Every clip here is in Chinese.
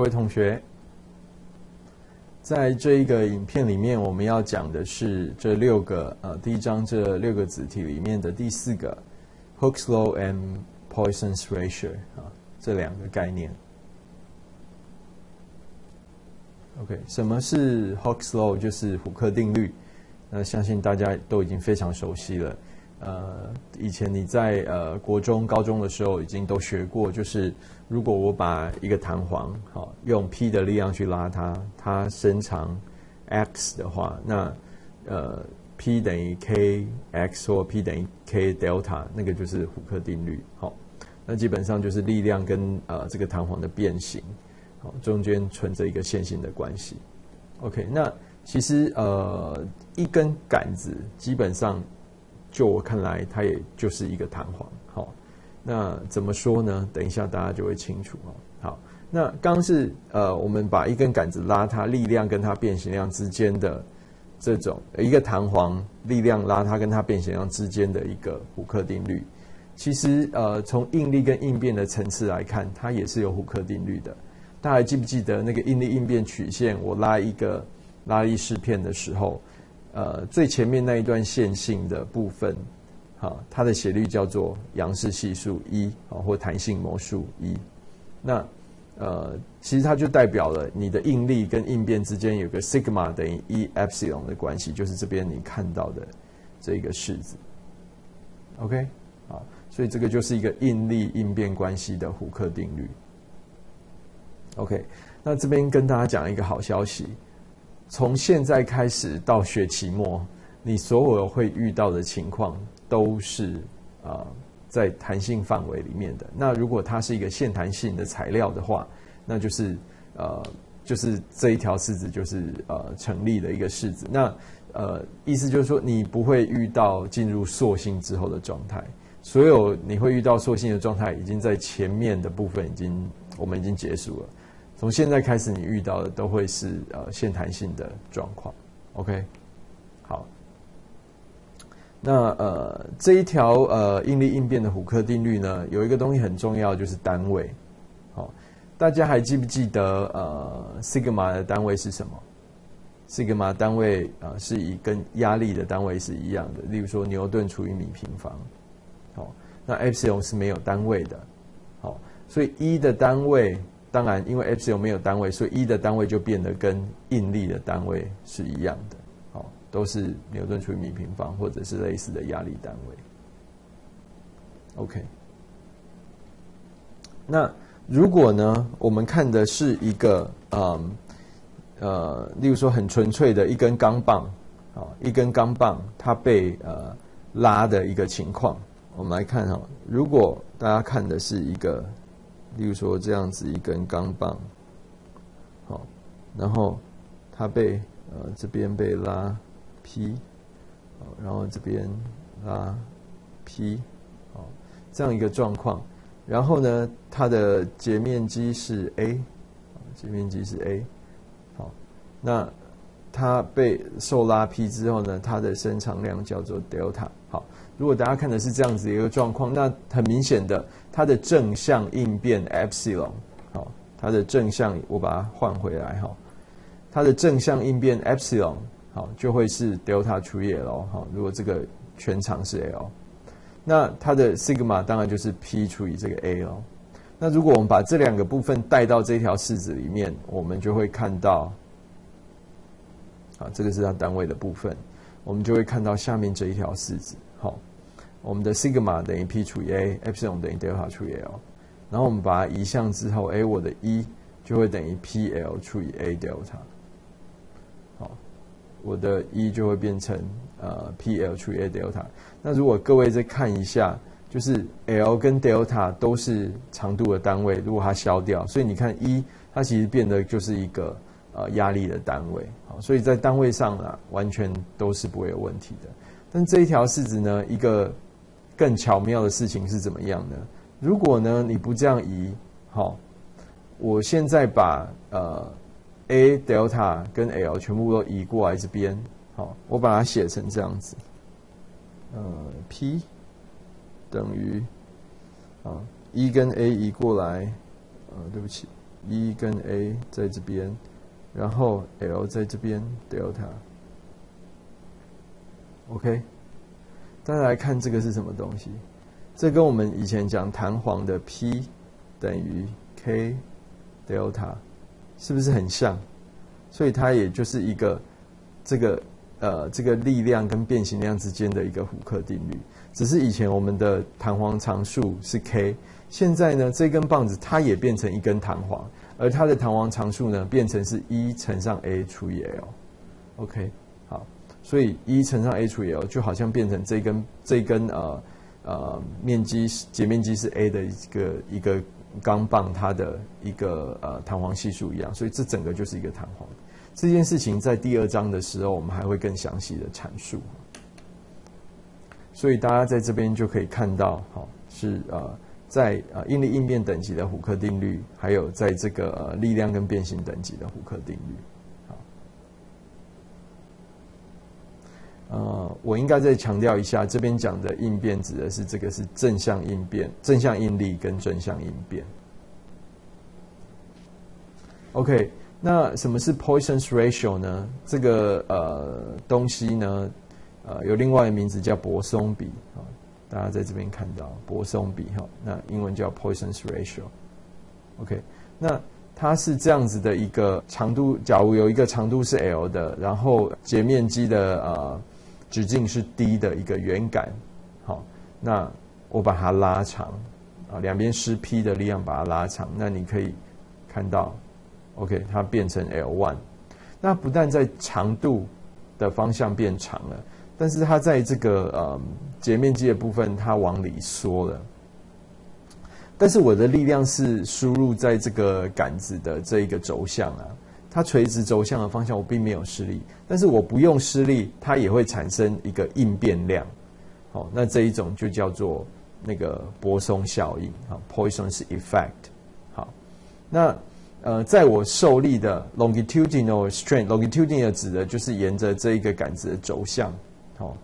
各位同学，在这一个影片里面，我们要讲的是这六个呃，第一章这六个子题里面的第四个 Hooke's law and Poisson's ratio 啊，这两个概念。OK，什么是 Hooke's law？就是虎克定律。那相信大家都已经非常熟悉了。呃，以前你在呃国中、高中的时候已经都学过，就是如果我把一个弹簧好用 P 的力量去拉它，它伸长 x 的话，那呃 P 等于 k x 或 P 等于 k delta，那个就是胡克定律。好，那基本上就是力量跟呃这个弹簧的变形，好中间存着一个线性的关系。OK，那其实呃一根杆子基本上。就我看来，它也就是一个弹簧。好，那怎么说呢？等一下大家就会清楚哦。好，那刚是呃，我们把一根杆子拉它，力量跟它变形量之间的这种一个弹簧力量拉它跟它变形量之间的一个虎克定律。其实呃，从应力跟应变的层次来看，它也是有虎克定律的。大家还记不记得那个应力应变曲线？我拉一个拉力试片的时候。呃，最前面那一段线性的部分，哈，它的斜率叫做杨氏系数一啊，或弹性模数一。那呃，其实它就代表了你的应力跟应变之间有个 sigma 等于一 epsilon 的关系，就是这边你看到的这个式子。OK，啊，所以这个就是一个应力应变关系的胡克定律。OK，那这边跟大家讲一个好消息。从现在开始到学期末，你所有会遇到的情况都是啊在弹性范围里面的。那如果它是一个线弹性的材料的话，那就是呃就是这一条式子就是呃成立的一个式子。那呃意思就是说你不会遇到进入塑性之后的状态。所有你会遇到塑性的状态，已经在前面的部分已经我们已经结束了。从现在开始，你遇到的都会是呃线弹性的状况，OK，好。那呃这一条呃应力应变的虎克定律呢，有一个东西很重要，就是单位。好，大家还记不记得呃西格玛的单位是什么？西格玛单位啊是以跟压力的单位是一样的，例如说牛顿除以米平方。好，那 epsilon 是没有单位的。好，所以一的单位。当然，因为 epsilon 没有单位，所以 E 的单位就变得跟应力的单位是一样的，好，都是牛顿除以米平方或者是类似的压力单位。OK，那如果呢，我们看的是一个嗯呃，例如说很纯粹的一根钢棒，啊，一根钢棒它被呃拉的一个情况，我们来看哈，如果大家看的是一个。例如说这样子一根钢棒，好，然后它被呃这边被拉 P，好，然后这边拉 P，好，这样一个状况，然后呢，它的截面积是 A，截面积是 A，好，那它被受拉 P 之后呢，它的伸长量叫做 delta，好。如果大家看的是这样子一个状况，那很明显的，它的正向应变 epsilon，好，它的正向我把它换回来哈，它的正向应变 epsilon，好，就会是 delta 除以 L，好，如果这个全长是 L，那它的 sigma 当然就是 P 除以这个 A 哦。那如果我们把这两个部分带到这条式子里面，我们就会看到，啊，这个是它单位的部分，我们就会看到下面这一条式子，好。我们的 sigma 等于 P 除以 A，epsilon 等于 delta 除以 L，然后我们把它移项之后，哎，我的 E 就会等于 PL 除以 A delta，好，我的 E 就会变成呃 PL 除以 A delta。那如果各位再看一下，就是 L 跟 delta 都是长度的单位，如果它消掉，所以你看 E 它其实变得就是一个呃压力的单位，好，所以在单位上呢，完全都是不会有问题的。但这一条式子呢，一个更巧妙的事情是怎么样呢？如果呢你不这样移，好，我现在把呃 a delta 跟 l 全部都移过来这边，好，我把它写成这样子，呃 p 等于啊一跟 a 移过来，呃对不起一跟 A 在这边，然后 L 在这边 delta。OK，大家来看这个是什么东西？这跟我们以前讲弹簧的 P 等于 K delta 是不是很像？所以它也就是一个这个呃这个力量跟变形量之间的一个胡克定律。只是以前我们的弹簧常数是 K，现在呢这根棒子它也变成一根弹簧，而它的弹簧常数呢变成是一乘上 A 除以 L。OK，好。所以一乘上 a 除以 l 就好像变成这根这根呃呃面积截面积是 a 的一个一个钢棒它的一个呃弹簧系数一样，所以这整个就是一个弹簧。这件事情在第二章的时候我们还会更详细的阐述。所以大家在这边就可以看到，好是呃在呃应力应变等级的胡克定律，还有在这个力量跟变形等级的胡克定律。呃，我应该再强调一下，这边讲的应变指的是这个是正向应变、正向应力跟正向应变。OK，那什么是 Poisson's ratio 呢？这个呃东西呢，呃有另外的名字叫泊松比啊，大家在这边看到泊松比哈，那英文叫 Poisson's ratio。OK，那它是这样子的一个长度，假如有一个长度是 L 的，然后截面积的呃。直径是 d 的一个圆杆，好，那我把它拉长，啊，两边施 P 的力量把它拉长，那你可以看到，OK，它变成 L one，那不但在长度的方向变长了，但是它在这个呃截面积的部分它往里缩了，但是我的力量是输入在这个杆子的这一个轴向啊。它垂直轴向的方向我并没有施力，但是我不用施力，它也会产生一个应变量。好，那这一种就叫做那个泊松效应，啊，Poisson's effect。好，那呃，在我受力的 longitudinal strain，longitudinal 指的就是沿着这一个杆子的轴向。好，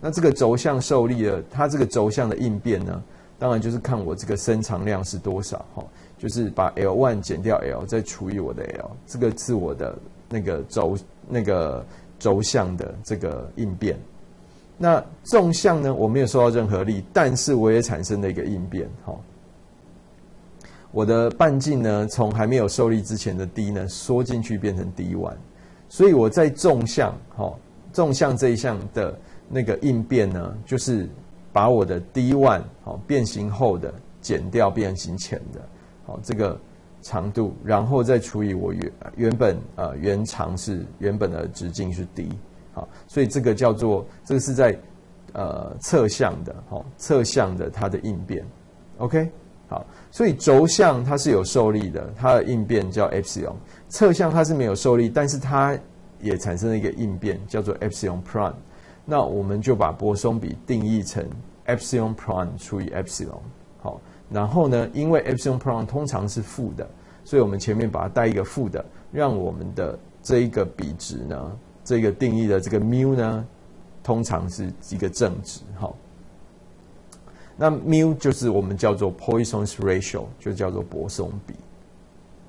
那这个轴向受力的，它这个轴向的应变呢，当然就是看我这个伸长量是多少。哈。就是把 L one 减掉 L，再除以我的 L，这个是我的那个轴那个轴向的这个应变。那纵向呢，我没有受到任何力，但是我也产生了一个应变。好，我的半径呢，从还没有受力之前的 d 呢缩进去变成 d one，所以我在纵向，好，纵向这一项的那个应变呢，就是把我的 d one 好变形后的减掉变形前的。好，这个长度，然后再除以我原原本呃原长是原本的直径是 d，好，所以这个叫做这个是在呃侧向的，好，侧向的它的应变，OK，好，所以轴向它是有受力的，它的应变叫 epsilon，侧向它是没有受力，但是它也产生了一个应变叫做 epsilon prime，那我们就把泊松比定义成 epsilon prime 除以 epsilon，好。然后呢，因为 epsilon prime 通常是负的，所以我们前面把它带一个负的，让我们的这一个比值呢，这个定义的这个 mu 呢，通常是一个正值，哈。那 mu 就是我们叫做 Poisson's ratio，就叫做泊松比。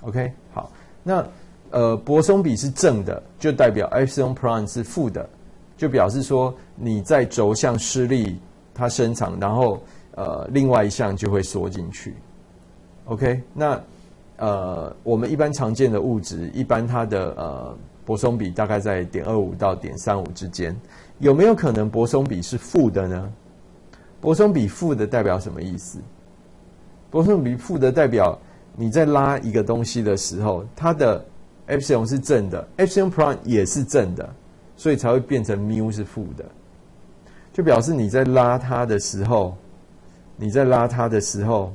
OK，好，那呃泊松比是正的，就代表 epsilon prime 是负的，就表示说你在轴向施力，它伸长，然后。呃，另外一项就会缩进去。OK，那呃，我们一般常见的物质，一般它的呃泊松比大概在点二五到点三五之间。有没有可能泊松比是负的呢？泊松比负的代表什么意思？泊松比负的代表你在拉一个东西的时候，它的 epsilon 是正的，epsilon prime 也是正的，所以才会变成 mu 是负的，就表示你在拉它的时候。你在拉它的时候，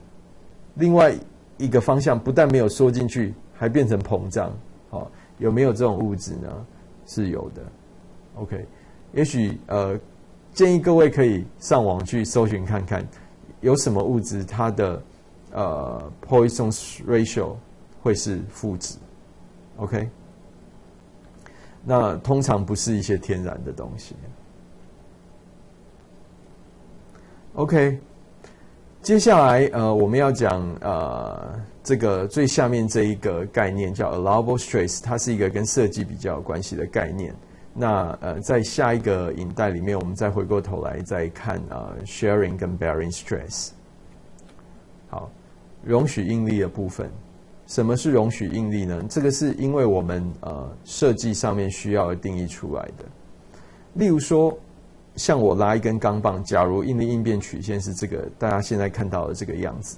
另外一个方向不但没有缩进去，还变成膨胀。好，有没有这种物质呢？是有的。OK，也许呃，建议各位可以上网去搜寻看看，有什么物质它的呃 Poisson ratio 会是负值。OK，那通常不是一些天然的东西。OK。接下来呃，我们要讲呃这个最下面这一个概念叫 allowable stress，它是一个跟设计比较有关系的概念。那呃，在下一个影带里面，我们再回过头来再看啊，sharing 跟 bearing stress。好，容许应力的部分，什么是容许应力呢？这个是因为我们呃设计上面需要定义出来的。例如说，像我拉一根钢棒，假如应力应变曲线是这个大家现在看到的这个样子，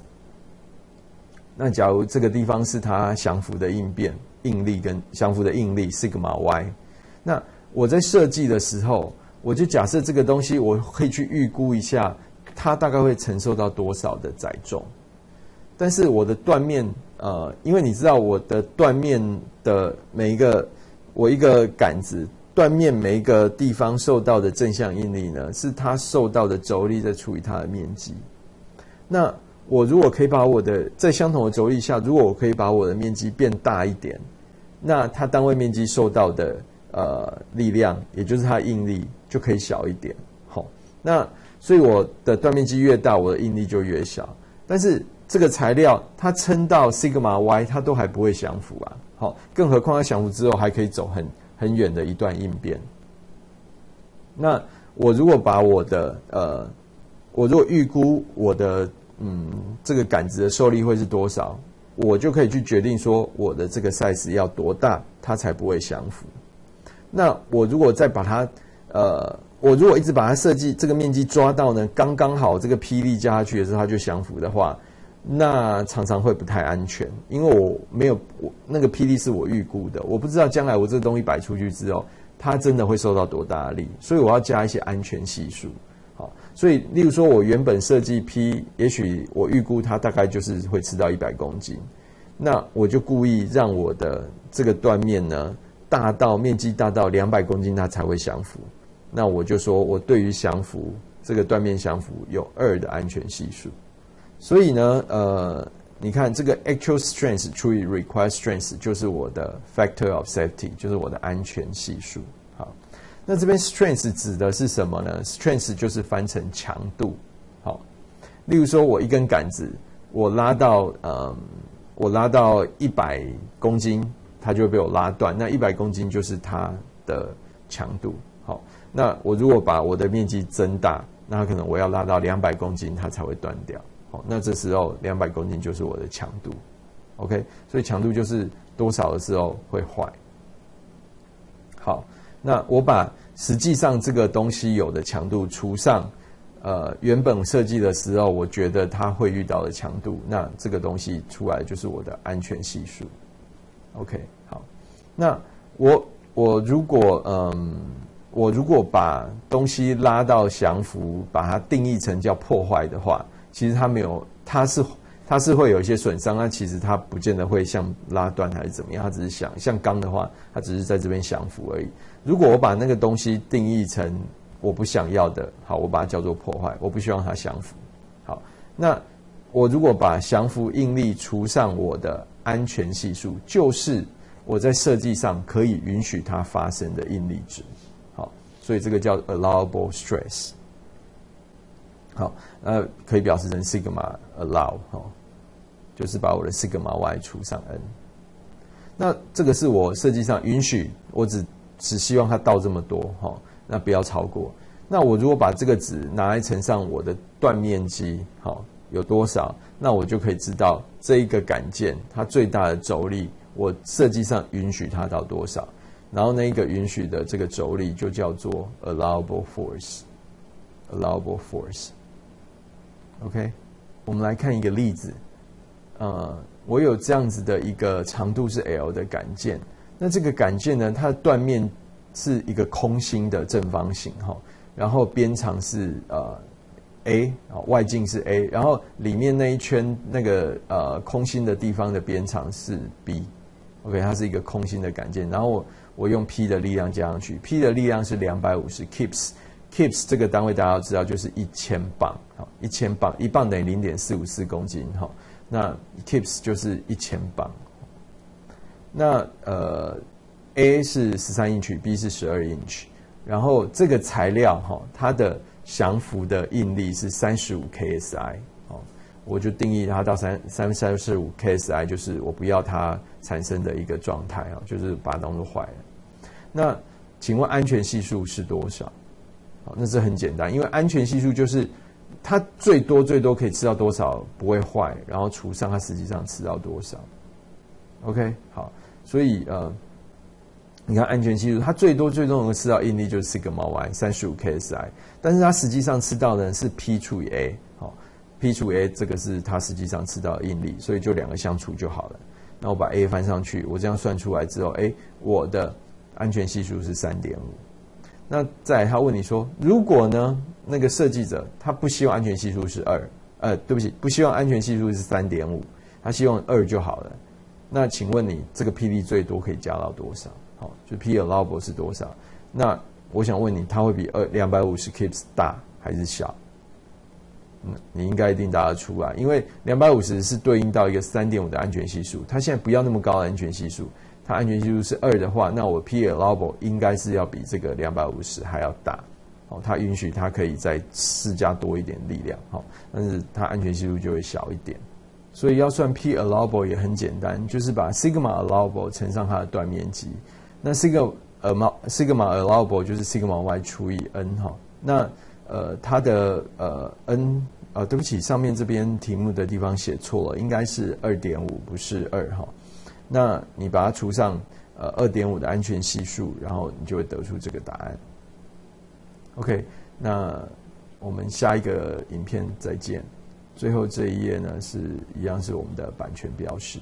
那假如这个地方是它降伏的应变应力跟降伏的应力 sigma y，那我在设计的时候，我就假设这个东西，我可以去预估一下，它大概会承受到多少的载重。但是我的断面，呃，因为你知道我的断面的每一个，我一个杆子断面每一个地方受到的正向应力呢，是它受到的轴力在除以它的面积。那我如果可以把我的在相同的轴力下，如果我可以把我的面积变大一点，那它单位面积受到的。呃，力量也就是它应力就可以小一点，好，那所以我的断面积越大，我的应力就越小。但是这个材料它撑到 sigma y，它都还不会降服啊，好，更何况它降服之后还可以走很很远的一段应变。那我如果把我的呃，我如果预估我的嗯这个杆子的受力会是多少，我就可以去决定说我的这个 size 要多大，它才不会降服。那我如果再把它，呃，我如果一直把它设计这个面积抓到呢，刚刚好这个霹雳加下去的时候它就降服的话，那常常会不太安全，因为我没有我那个霹雳是我预估的，我不知道将来我这个东西摆出去之后，它真的会受到多大力，所以我要加一些安全系数。好，所以例如说我原本设计 P，也许我预估它大概就是会吃到一百公斤，那我就故意让我的这个断面呢。大到面积大到两百公斤，它才会降服。那我就说我对于降服这个断面降服有二的安全系数。所以呢，呃，你看这个 actual strength 除以 required strength 就是我的 factor of safety，就是我的安全系数。好，那这边 strength 指的是什么呢？strength 就是翻成强度。好，例如说我一根杆子，我拉到嗯，我拉到一百公斤。它就会被我拉断，那一百公斤就是它的强度。好，那我如果把我的面积增大，那可能我要拉到两百公斤，它才会断掉。那这时候两百公斤就是我的强度。OK，所以强度就是多少的时候会坏。好，那我把实际上这个东西有的强度除上，呃，原本设计的时候我觉得它会遇到的强度，那这个东西出来就是我的安全系数。OK 好。那我我如果嗯，我如果把东西拉到降服，把它定义成叫破坏的话，其实它没有，它是它是会有一些损伤，那其实它不见得会像拉断还是怎么样，它只是想像钢的话，它只是在这边降服而已。如果我把那个东西定义成我不想要的，好，我把它叫做破坏，我不希望它降服。好，那我如果把降服应力除上我的安全系数，就是。我在设计上可以允许它发生的应力值，好，所以这个叫 allowable stress，好，呃，可以表示成 sigma allow，哈，就是把我的 sigma y 除上 n，那这个是我设计上允许，我只只希望它到这么多，哈，那不要超过。那我如果把这个值拿来乘上我的断面积，好，有多少，那我就可以知道这一个杆件它最大的轴力。我设计上允许它到多少，然后那一个允许的这个轴力就叫做 allowable force，allowable force。OK，我们来看一个例子，呃，我有这样子的一个长度是 L 的杆件，那这个杆件呢，它的断面是一个空心的正方形哈，然后边长是呃 A 啊，外径是 A，然后里面那一圈那个呃空心的地方的边长是 B。OK，它是一个空心的杆件，然后我我用 P 的力量加上去，P 的力量是两百五十 kps kips 这个单位大家要知道就是一千磅，好，一千磅，一磅等于零点四五四公斤，哈，那 kips 就是一千磅。那呃，A 是十三英尺，B 是十二英尺，然后这个材料哈，它的降服的应力是三十五 ksi，哦，我就定义它到三三三十五 ksi，就是我不要它产生的一个状态啊，就是把它当做坏了。那请问安全系数是多少？那这很简单，因为安全系数就是它最多最多可以吃到多少不会坏，然后除上它实际上吃到多少。OK，好，所以呃，你看安全系数，它最多最多能够吃到应力就是 sigma y 三十五 ksi，但是它实际上吃到的是 p 除以 a，好，p 除以 a 这个是它实际上吃到的应力，所以就两个相除就好了。那我把 a 翻上去，我这样算出来之后，哎，我的安全系数是三点五。那再他问你说，如果呢那个设计者他不希望安全系数是二，呃，对不起，不希望安全系数是三点五，他希望二就好了。那请问你这个 PD 最多可以加到多少？好，就 P allowable 是多少？那我想问你，它会比二两百五十 kips 大还是小？嗯，你应该一定答得出来，因为两百五十是对应到一个三点五的安全系数，它现在不要那么高的安全系数。它安全系数是二的话，那我 P allowable 应该是要比这个两百五十还要大，哦，它允许它可以再施加多一点力量，好，但是它安全系数就会小一点，所以要算 P allowable 也很简单，就是把 sigma allowable 乘上它的断面积，那 sigma 呃 sigma allowable 就是 sigma y 除以 n 哈，那呃它的呃 n 呃对不起，上面这边题目的地方写错了，应该是二点五，不是二哈。那你把它除上呃二点五的安全系数，然后你就会得出这个答案。OK，那我们下一个影片再见。最后这一页呢是一样是我们的版权标识。